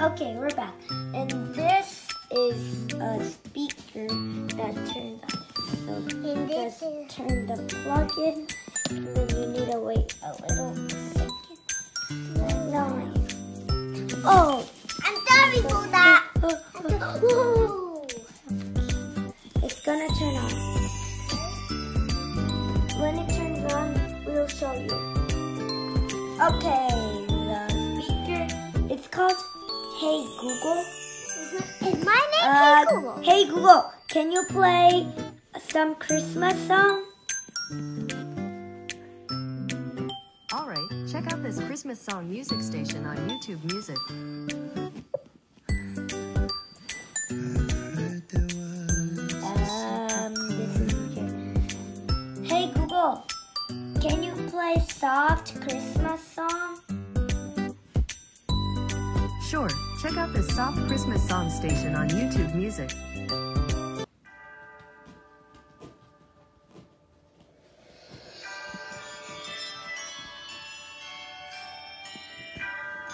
Okay, we're back. And this is a speaker that turns on. So you just turn the plug in, and then you need to wait a little second. Oh! I'm sorry for that! it's gonna turn on. When it turns on, we'll show you. Okay, the speaker, it's called Hey Google. Is my name Uh, Hey Google? Hey Google, can you play some Christmas song? Alright, check out this Christmas song music station on YouTube Music. Um, this is here. Hey Google, can you play soft Christmas song? Sure, Check out this soft Christmas song station on YouTube Music.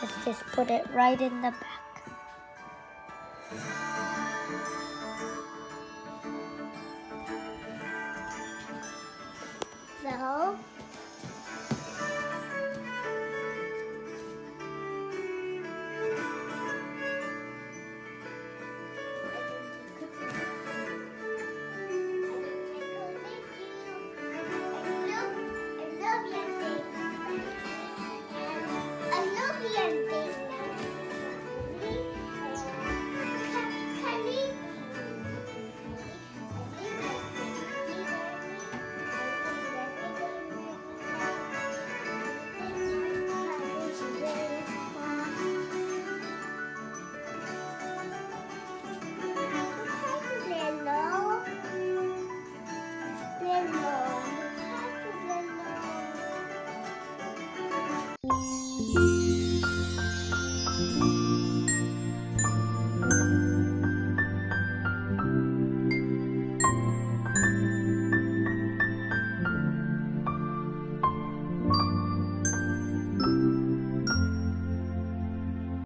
Let's just put it right in the back. So,